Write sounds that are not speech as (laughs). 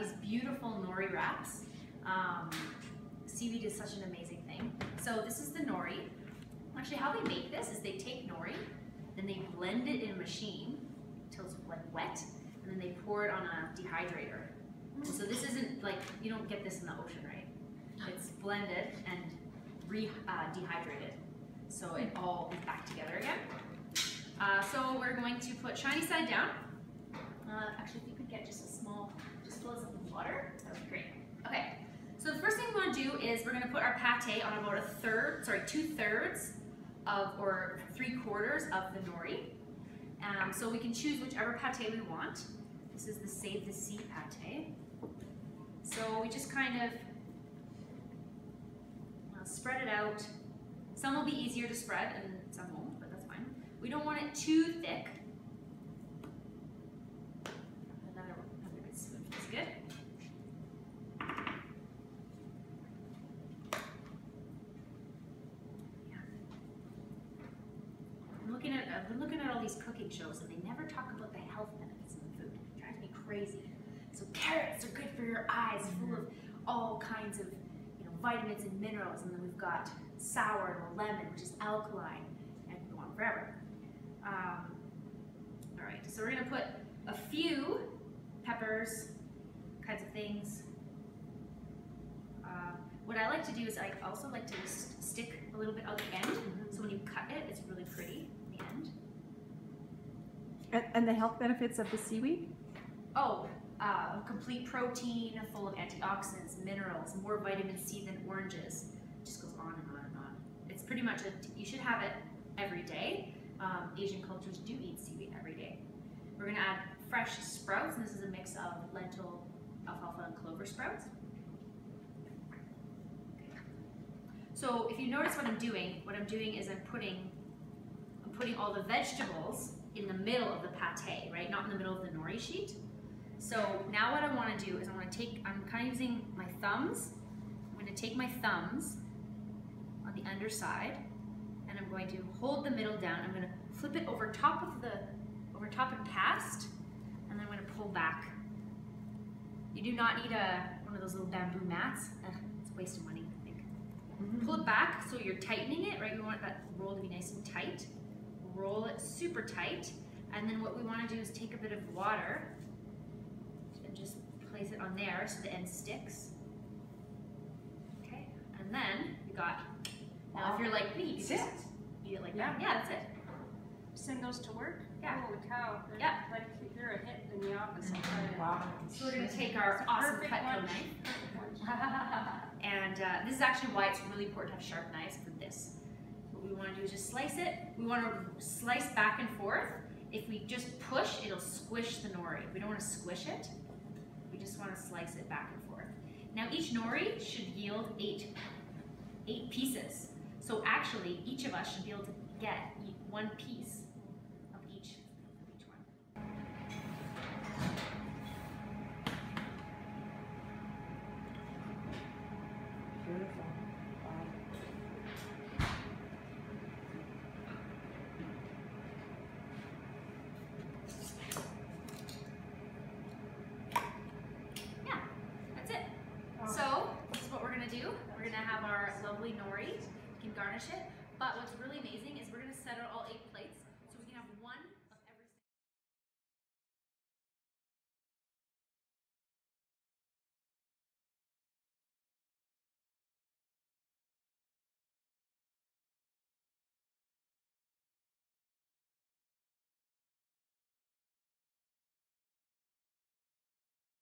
these beautiful nori wraps. Um, seaweed is such an amazing thing. So this is the nori. Actually, how they make this is they take nori, then they blend it in a machine until it's like wet, and then they pour it on a dehydrator. And so this isn't like, you don't get this in the ocean, right? It's blended and re uh, dehydrated. So it all is back together again. Uh, so we're going to put shiny side down. Uh, actually, if you could get just a small, just fill this up with water, that would be great. Okay, so the first thing we want to do pate on about a third, sorry, two thirds of, or three quarters of the nori. Um, so we can choose whichever pate we want. This is the Save the Sea pate. So we just kind of uh, spread it out. Some will be easier to spread and some won't, but that's fine. We don't want it too thick. Another, another good spoon is good. I'm looking at, I've been looking at all these cooking shows and they never talk about the health benefits of the food. It drives me crazy. So carrots are good for your eyes, full of all kinds of you know, vitamins and minerals. And then we've got sour or lemon, which is alkaline, and go on forever. Um, all right, so we're gonna put a few peppers, kinds of things. Uh, what I like to do is I also like to stick a little bit out the end, so when you cut it, it's really pretty in the end. And, and the health benefits of the seaweed? Oh, uh, complete protein, full of antioxidants, minerals, more vitamin C than oranges. It just goes on and on and on. It's pretty much a, you should have it every day. Um, Asian cultures do eat seaweed every day. We're gonna add fresh sprouts, and this is a mix of lentil, alfalfa, and clover sprouts. So if you notice what I'm doing, what I'm doing is I'm putting, putting all the vegetables in the middle of the pate, right? Not in the middle of the nori sheet. So now what I want to do is I want to take, I'm kind of using my thumbs. I'm going to take my thumbs on the underside and I'm going to hold the middle down. I'm going to flip it over top of the, over top and past, and then I'm going to pull back. You do not need a one of those little bamboo mats. Ugh, it's a waste of money, I think. Mm-hmm. Pull it back so you're tightening it, right? We want that roll to be nice and tight. Roll it super tight. And then what we want to do is take a bit of water and just place it on there so the end sticks. Okay, and then you got, now if you're like me, you just eat it like Yeah. that. Yeah, that's it. Send those to work? Yeah. Holy cow. They're Yeah. Like you're a hit in the office. I'll. Wow. So we're gonna take our awesome perfect Cutco lunch. knife. (laughs) And uh, this is actually why it's really important to have sharp knives for this. We want to do is just slice it. We want to slice back and forth. If we just push, it'll squish the nori. We don't want to squish it. We just want to slice it back and forth. Now each nori should yield eight, eight pieces. So actually, each of us should be able to get one piece can garnish it. But what's really amazing is we're gonna set out all eight plates